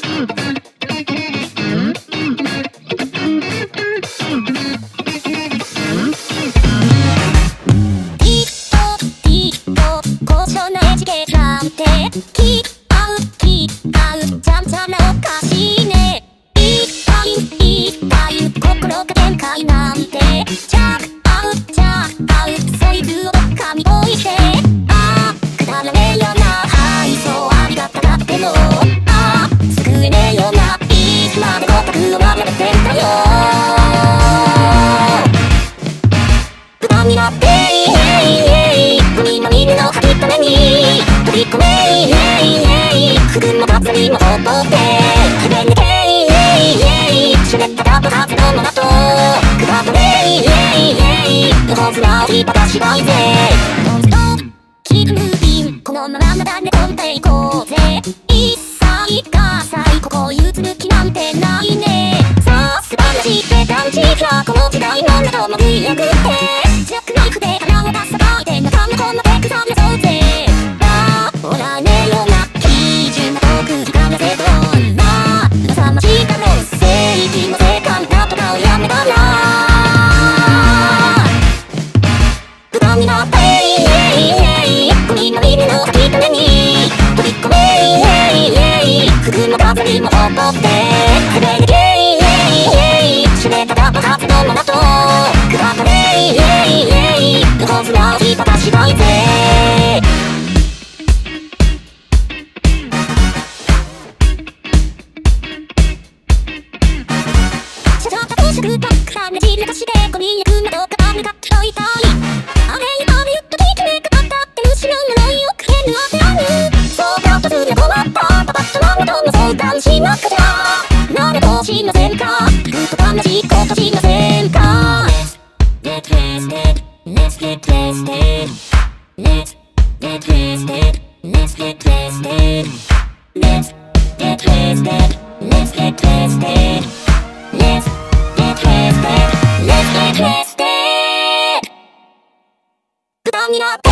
Mm-hmm. つらを引っ張しないぜノンストップキープムービンこのまままだ寝込んでいこうぜ一切が最ここ譲る気なんてないねさすがのしって感じがこの時代なども魅力ってジャックりも怒ってヘベルゲイ締めた爆発のものとクラブレイイイイ横綱を引っ張しないぜ社長と公職ばっかねじれかしてご利じことしませんか Let's get twisted Let's get twisted Let's get twisted Let's get twisted Let's get twisted Let's get twisted Let's get twisted